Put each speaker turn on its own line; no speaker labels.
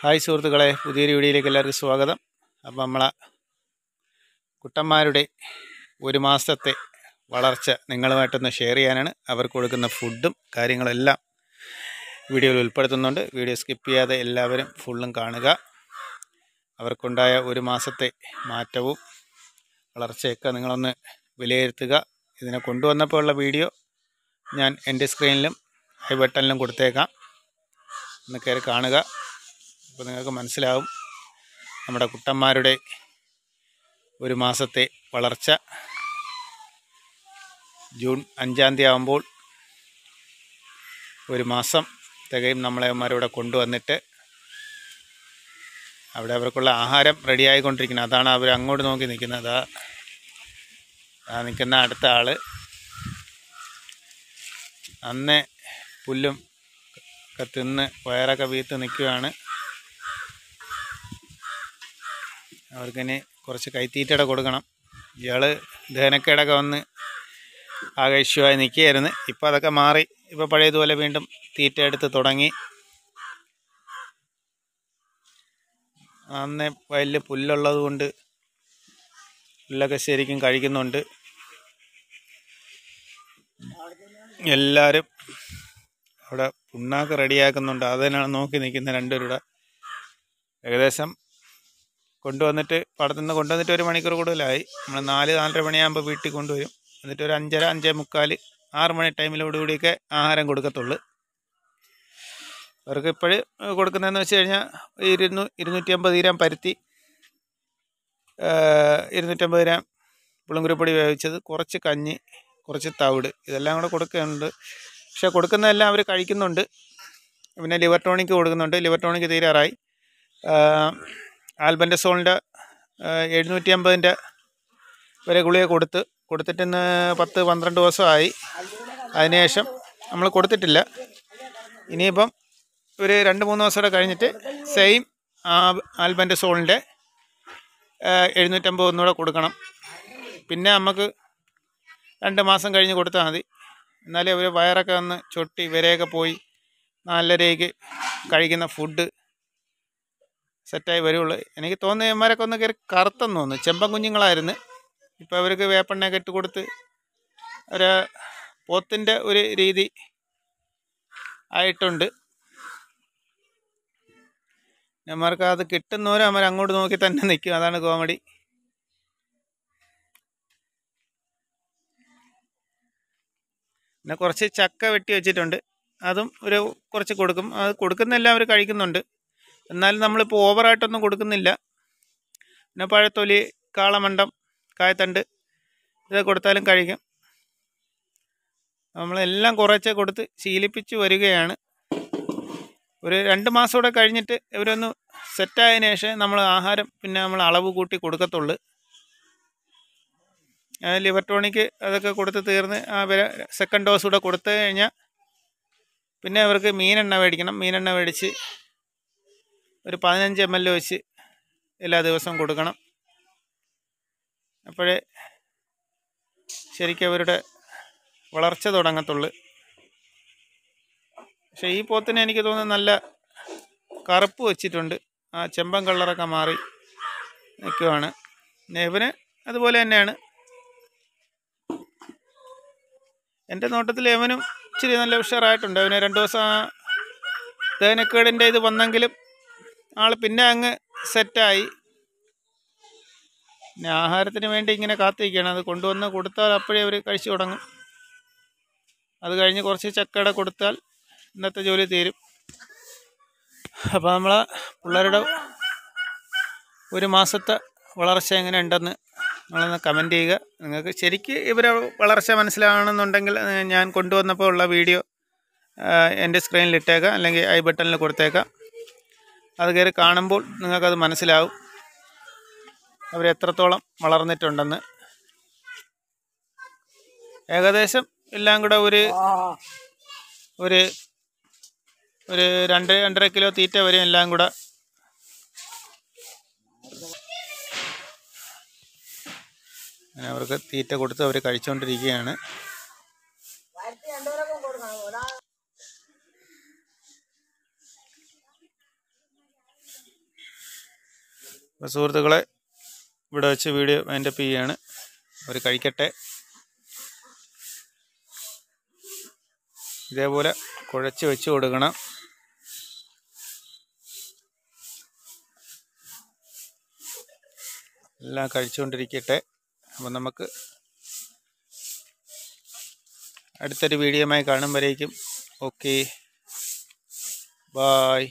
Hi സുഹൃത്തുക്കളെ പുതിയൊരു വീഡിയോയിലേക്ക് എല്ലാവർക്കും സ്വാഗതം. അപ്പം നമ്മളെ കുട്ടന്മാരുടെ ഒരു മാസത്തെ വളർച്ച നിങ്ങളുമായിട്ടൊന്ന് ഷെയർ ചെയ്യാനാണ് അവർക്ക് കൊടുക്കുന്ന ഫുഡും കാര്യങ്ങളെല്ലാം വീഡിയോയിൽ ഉൾപ്പെടുത്തുന്നുണ്ട്. വീഡിയോ സ്കിപ്പ് ചെയ്യാതെ എല്ലാവരും ഫുള്ളും കാണുക. അവർക്കുണ്ടായ ഒരു മാസത്തെ മാറ്റവും വളർച്ചയൊക്കെ നിങ്ങളൊന്ന് വിലയിരുത്തുക. ഇതിനെ കൊണ്ടുവന്നപ്പോൾ ഉള്ള വീഡിയോ ഞാൻ എന്റെ സ്ക്രീനിലും ഐ ബട്ടണിലും കൊടുത്തേക്കാം. ഒന്ന് കയറി കാണുക. അപ്പോൾ നിങ്ങൾക്ക് മനസ്സിലാവും നമ്മുടെ കുട്ടന്മാരുടെ ഒരു മാസത്തെ വളർച്ച. ജൂൺ അഞ്ചാം തീയതി ആകുമ്പോൾ ഒരു മാസം തികയും നമ്മളെ അമ്മമാരിവിടെ കൊണ്ടുവന്നിട്ട് അവിടെ അവർക്കുള്ള ആഹാരം റെഡിയായിക്കൊണ്ടിരിക്കുന്നത് അതാണ് അവർ അങ്ങോട്ട് നോക്കി നിൽക്കുന്നത്. ആ നിൽക്കുന്ന അടുത്ത ആൾ അന്ന് പുല്ലും ഒക്കെ തിന്ന് വയറൊക്കെ വീത്ത് നിൽക്കുകയാണ്. അവർക്കിനി കുറച്ച് കൈത്തീറ്റയുടെ കൊടുക്കണം. ഇയാൾ ദഹനക്കേടൊക്കെ വന്ന് ആകേഷ്യമായി നിൽക്കുകയായിരുന്നു. ഇപ്പം അതൊക്കെ മാറി. ഇപ്പോൾ പഴയതുപോലെ വീണ്ടും തീറ്റ എടുത്ത് തുടങ്ങി. അന്ന് വയലിൽ പുല്ലുള്ളത് കൊണ്ട് പുല്ലൊക്കെ ശരിക്കും കഴിക്കുന്നുണ്ട്. എല്ലാവരും അവിടെ പുണ്ണാക്ക് റെഡിയാക്കുന്നുണ്ട്. അതിനാണ് നോക്കി നിൽക്കുന്ന രണ്ടുപേരുടെ. ഏകദേശം കൊണ്ടുവന്നിട്ട് പടത്തു നിന്ന് കൊണ്ടുവന്നിട്ട് ഒരു മണിക്കൂർ കൂടുതലായി. നമ്മൾ നാല് നാലര മണിയാകുമ്പോൾ വീട്ടിൽ കൊണ്ടുവരും. എന്നിട്ട് ഒരു അഞ്ചര അഞ്ചേ മുക്കാൽ ആറ് മണി ടൈമിലോടുകൂടിയൊക്കെ ആഹാരം കൊടുക്കത്തുള്ളു. അവർക്ക് ഇപ്പോഴും കൊടുക്കുന്നതെന്ന് വെച്ച് കഴിഞ്ഞാൽ ഇരുന്നൂ ഇരുന്നൂറ്റി അമ്പത് ഗ്രാം പരുത്തി ഇരുന്നൂറ്റമ്പത് ഗ്രാം പുളുങ്കുരുപ്പൊടി വേവിച്ചത് കുറച്ച് കഞ്ഞി കുറച്ച് തവിട് ഇതെല്ലാം കൂടെ കൊടുക്കുന്നുണ്ട്. പക്ഷേ കൊടുക്കുന്നതെല്ലാം അവർ കഴിക്കുന്നുണ്ട്. പിന്നെ ലിവർ ടോണിക്ക് കൊടുക്കുന്നുണ്ട്. ലിവർ ടോണിക്ക് തീരാറായി. ആൽബൻഡസോളിന്റെ എഴുന്നൂറ്റി അമ്പതിന്റെ വരെ ഗുളിക കൊടുത്ത് കൊടുത്തിട്ട് ഇന്ന് പത്ത് പന്ത്രണ്ട് ദിവസമായി. അതിനുശേഷം നമ്മൾ കൊടുത്തിട്ടില്ല. ഇനിയിപ്പം ഒരു രണ്ട് മൂന്ന് ദിവസം കൂടെ കഴിഞ്ഞിട്ട് സെയിം ആൽബൻഡസോളിന്റെ എഴുന്നൂറ്റമ്പത് ഒന്നുകൂടെ കൊടുക്കണം. പിന്നെ നമുക്ക് രണ്ട് മാസം കഴിഞ്ഞ് കൊടുത്താൽ മതി. എന്നാലേ അവർ വയറൊക്കെ ഒന്ന് ചൊട്ടി വരെയൊക്കെ പോയി നല്ലരേക്ക് കഴിക്കുന്ന ഫുഡ് സെറ്റായി വരുള്ളൂ. എനിക്ക് തോന്നുന്ന ഇവന്മാരൊക്കെ ഒന്ന് കയറി കറുത്തെന്ന് തോന്നുന്നു. ചെമ്പൻ കുഞ്ഞുങ്ങളായിരുന്നു. ഇപ്പോൾ അവർക്ക് വേപ്പെണ്ണയൊക്കെ ഇട്ട് കൊടുത്ത് ഒരു പോത്തിന്റെ ഒരു രീതി ആയിട്ടുണ്ട്. ഞമ്മർക്ക് അത് കിട്ടുന്നവരും അവർ അങ്ങോട്ട് നോക്കി തന്നെ നിൽക്കും. അതാണ് കോമഡി. പിന്നെ കുറച്ച് ചക്ക വെട്ടി വെച്ചിട്ടുണ്ട്. അതും ഒരു കുറച്ച് കൊടുക്കും. അത് കൊടുക്കുന്നെല്ലാം അവർ കഴിക്കുന്നുണ്ട്. എന്നാലും നമ്മളിപ്പോൾ ഓവറായിട്ടൊന്നും കൊടുക്കുന്നില്ല. പിന്നെ പഴത്തൊലി കാളമണ്ടം കായത്തണ്ട് ഇത് കൊടുത്താലും കഴിക്കും. നമ്മളെല്ലാം കുറച്ചേ കൊടുത്ത് ശീലിപ്പിച്ച് വരികയാണ്. ഒരു രണ്ട് മാസം കൂടെ കഴിഞ്ഞിട്ട് ഇവരൊന്ന് സെറ്റായതിനു ശേഷം നമ്മൾ ആഹാരം പിന്നെ നമ്മൾ അളവ് കൂട്ടി കൊടുക്കത്തുള്ളൂ. ലിവർ ടോണിക്ക് അതൊക്കെ കൊടുത്ത് തീർന്ന് ആ വില സെക്കൻഡ് ഡോസ് കൂടെ കൊടുത്തു കഴിഞ്ഞാൽ പിന്നെ അവർക്ക് മീനെണ്ണ മേടിക്കണം. മീനെണ്ണ മേടിച്ച് ഒരു പതിനഞ്ച് എം എൽ വെച്ച് എല്ലാ ദിവസവും കൊടുക്കണം. അപ്പോഴേ ശരിക്കും അവരുടെ വളർച്ച തുടങ്ങത്തുള്ളു. പക്ഷേ ഈ പോത്തിന് എനിക്ക് തോന്നുന്നു നല്ല കറുപ്പ് വെച്ചിട്ടുണ്ട്. ആ ചെമ്പൻ കളറൊക്കെ മാറി നിൽക്കുവാണ്. ഇവന് അതുപോലെ തന്നെയാണ്. എന്റെ നോട്ടത്തിൽ യവനും ഇച്ചിരി നല്ല ഉഷാറായിട്ടുണ്ട്. അവന് രണ്ട് ദിവസം ആ ദഹനക്കേടിന്റെ ഇത് വന്നെങ്കിലും ആൾ പിന്നെ അങ്ങ് സെറ്റായി. പിന്നെ ആഹാരത്തിന് വേണ്ടി ഇങ്ങനെ കാത്തിരിക്കുകയാണ്. അത് കൊണ്ടുവന്ന് കൊടുത്താൽ അപ്പോഴേ അവർ കഴിച്ചു തുടങ്ങും. അത് കഴിഞ്ഞ് കുറച്ച് ചക്കട കൊടുത്താൽ ഇന്നത്തെ ജോലി തീരും. അപ്പോൾ നമ്മൾ പിള്ളേരുടെ ഒരു മാസത്തെ വളർച്ച എങ്ങനെ ഉണ്ടെന്ന് നിങ്ങളൊന്ന് കമന്റ് ചെയ്യുക. നിങ്ങൾക്ക് ശരിക്ക് ഇവരെ വളർച്ച മനസ്സിലാവണമെന്നുണ്ടെങ്കിൽ ഞാൻ കൊണ്ടുവന്നപ്പോൾ ഉള്ള വീഡിയോ എന്റെ സ്ക്രീനിൽ ഇട്ടേക്കാം. അല്ലെങ്കിൽ ഐ ബട്ടണിൽ കൊടുത്തേക്കാം. അത് കയറി കാണുമ്പോൾ നിങ്ങൾക്കത് മനസ്സിലാവും. അവരെത്രത്തോളം വളർന്നിട്ടുണ്ടെന്ന്. ഏകദേശം എല്ലാം കൂടെ ഒരു ഒരു ഒരു രണ്ട് രണ്ടര കിലോ തീറ്റ വരെ എല്ലാം കൂടെ അവർക്ക് തീറ്റ കൊടുത്ത് അവർ കഴിച്ചുകൊണ്ടിരിക്കുകയാണ് അപ്പോൾ സുഹൃത്തുക്കളെ ഇവിടെ വെച്ച് വീഡിയോ വൈൻഡപ്പ് ചെയ്യുകയാണ് അവർ കഴിക്കട്ടെ. ഇതേപോലെ കുഴച്ച് വെച്ച് കൊടുക്കണം. എല്ലാം കഴിച്ചുകൊണ്ടിരിക്കട്ടെ. അപ്പം നമുക്ക് അടുത്തൊരു വീഡിയോയുമായി കാണുമ്പോഴേക്കും ഓക്കെ ബായ്